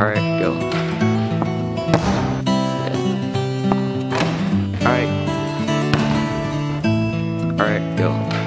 Alright, go. Alright. Alright, go.